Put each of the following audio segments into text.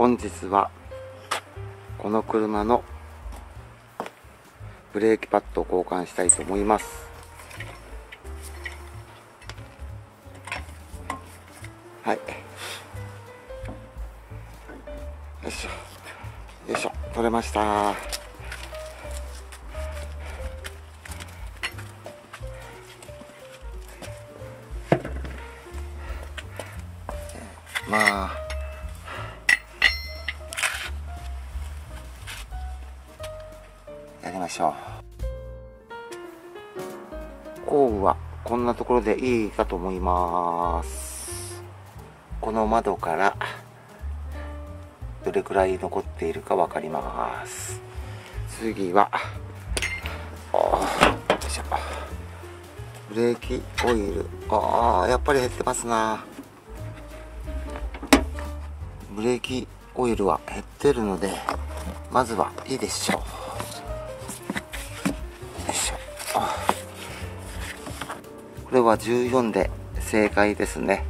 本日はこの車のブレーキパッドを交換したいと思います。はい。よいしょ。よいしょ。取れました。まあやりましょう。工具はこんなところでいいかと思います。この窓からどれくらい残っているか分かります。次はブレーキオイル。ああやっぱり減ってますな。ブレーキオイルは減ってるのでまずはいいでしょう。れは14で正解ですね。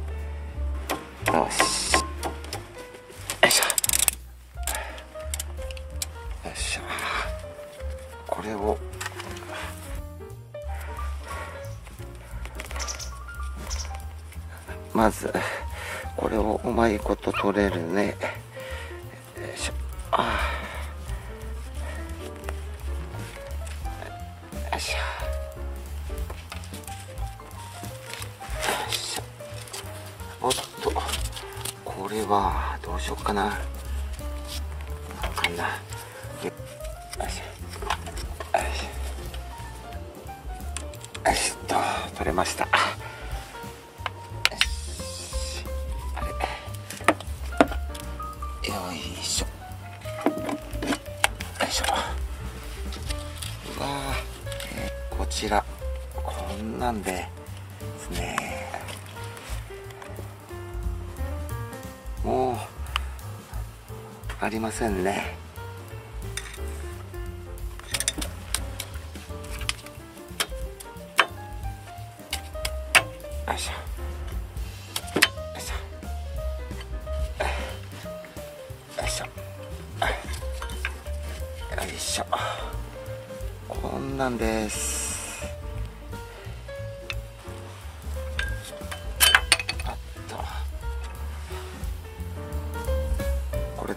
よし。よいしょ。よいしょこれを。まずこれをうまいこと取れるね。よいしょ。あよかな。かんなよしよしよし。と取れましたよいしょうわ、こちらこんなんでですねもうありませんね。よいしょ。こんなんです。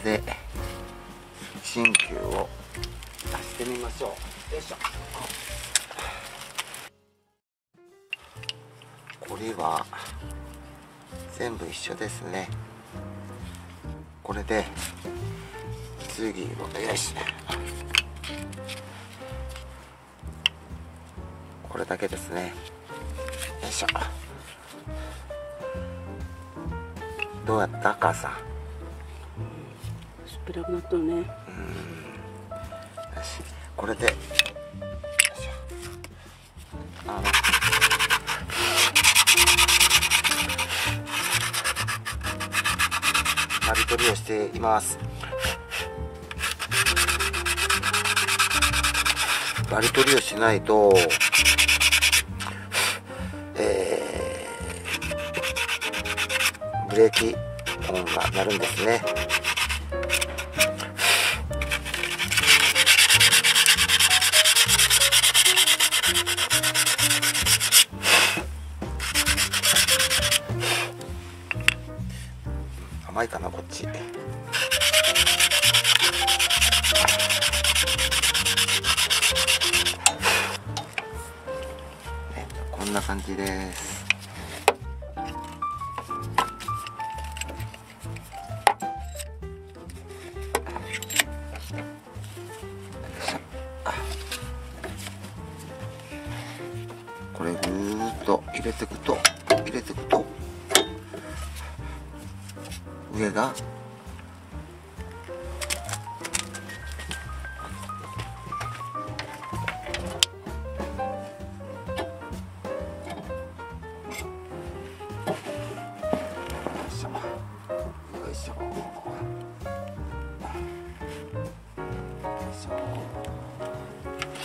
で新旧を出してみましょう。よいしょ。これは全部一緒ですね。これで次はよしこれだけですね。よいしょ。どうやった？母さん。薄っぺらくなっとね。よしこれで。よいしょ。あの。刈り取りをしています。刈り取りをしないと。えー。ブレーキ音が鳴るんですね。いかなこっち。ねこんな感じです。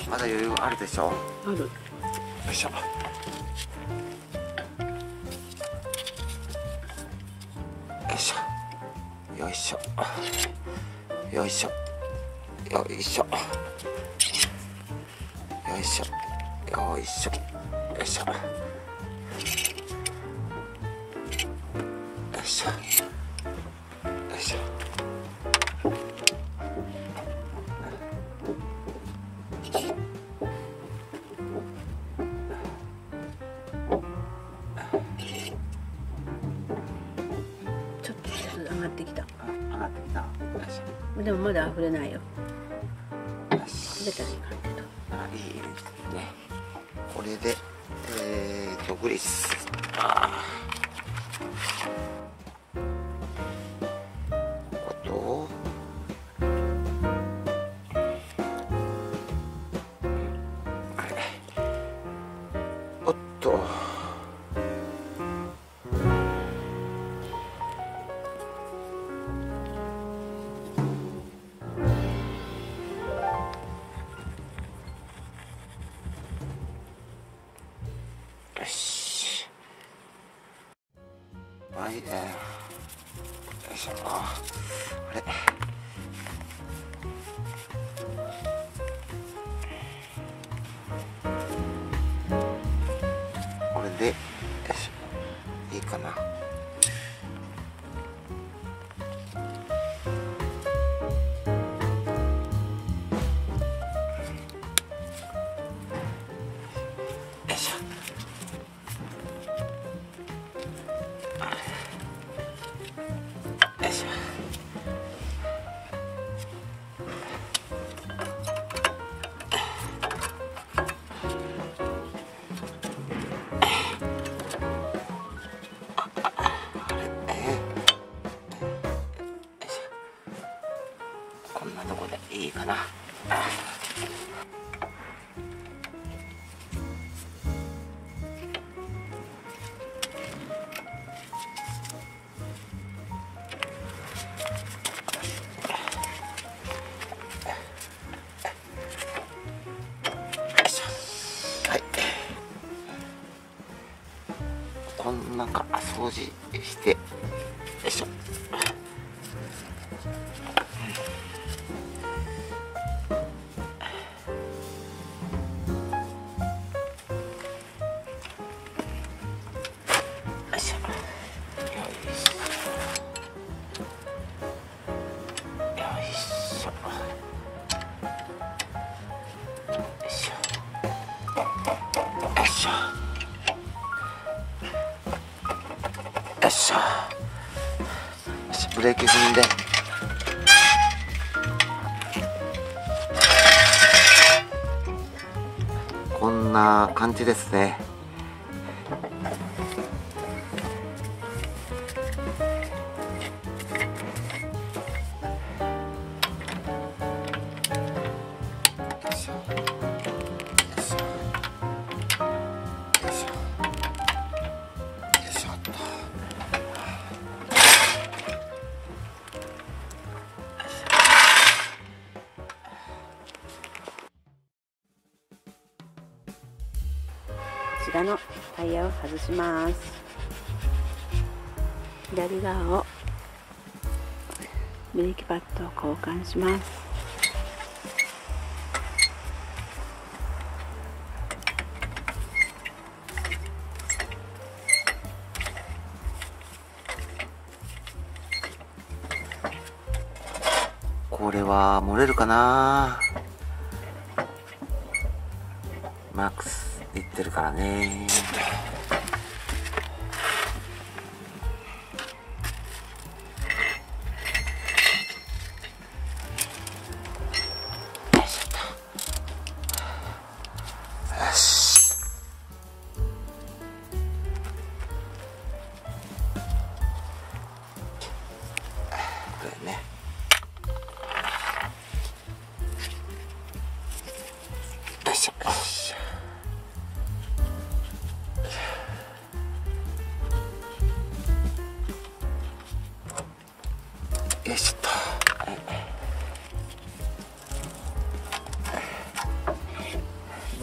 まだ余裕あるでしょ？ある。よいしょ。よいしょ。よいししょ。よいしょ。よいしょ。よいしょ。よいしょ。よいしょ上がってきた。あ上がってきた。でもまだ溢れないよ。ょよし。食べたらいいかけどあいいね。これでえーとグリスあーいえ、よいしょあれ。これでよいしょ。いいかな。な。よいしょはい。こんなか掃除して。ブレーキ踏んで。こんな感じですね。を外します。左側をブレーキパッドを交換します。これは漏れるかな？マックスいってるからね。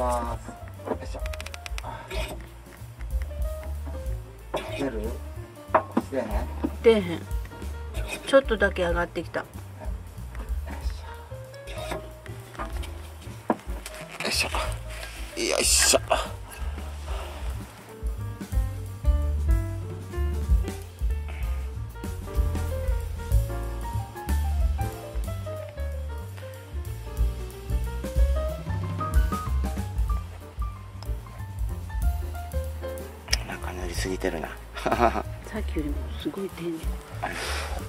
ます。よいしょ。出る？押してね。出えへん。ちょっとだけ上がってきた。よいしょ。よいしょよりもすごい丁寧。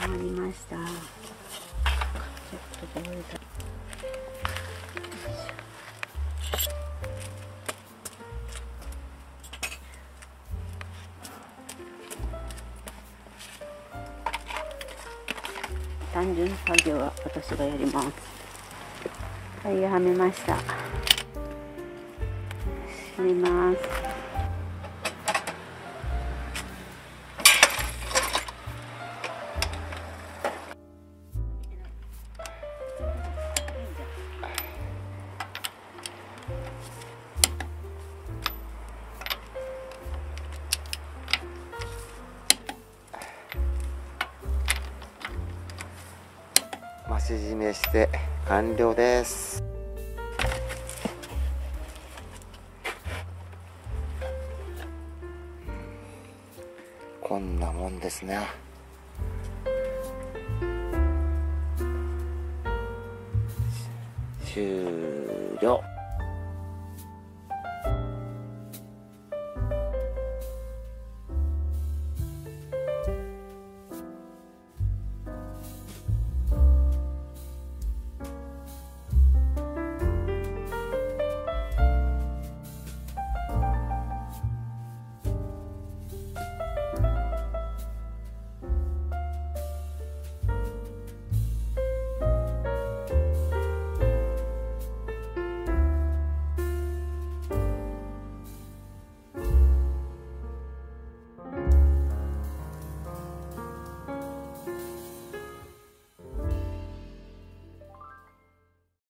触りました。ちょっと倒れた。単純作業は私がやります。タイヤはめました。閉めます。して完了です。こんなもんですね。終了。